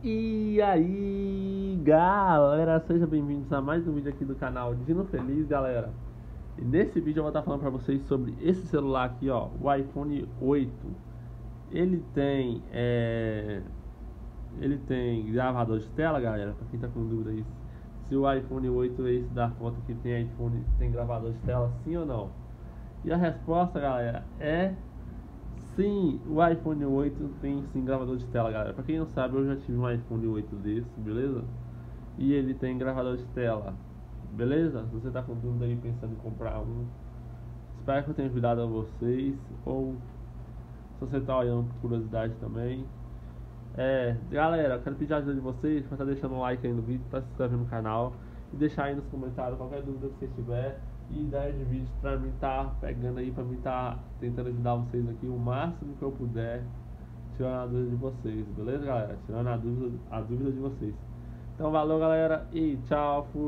E aí, galera, sejam bem-vindos a mais um vídeo aqui do canal Dino Feliz, galera. E nesse vídeo eu vou estar falando para vocês sobre esse celular aqui, ó, o iPhone 8. Ele tem, é... ele tem gravador de tela, galera, para quem tá com dúvida aí, se o iPhone 8 é esse da foto que tem iPhone, tem gravador de tela, sim ou não? E a resposta, galera, é Sim, o iPhone 8 tem sim gravador de tela, galera. Pra quem não sabe, eu já tive um iPhone 8 desse, beleza? E ele tem gravador de tela, beleza? Se você tá com dúvida aí pensando em comprar um, espero que eu tenha ajudado a vocês. Ou se você tá olhando por curiosidade também. É, galera, eu quero pedir a ajuda de vocês para estar tá deixando um like aí no vídeo, para se inscrever no canal e deixar aí nos comentários qualquer dúvida que você tiver e ideias de vídeos para mim estar tá pegando aí, para mim estar tá tentando ajudar vocês aqui o máximo que eu puder, tirando a dúvida de vocês, beleza galera? Tirando a dúvida, a dúvida de vocês. Então valeu galera e tchau, fui!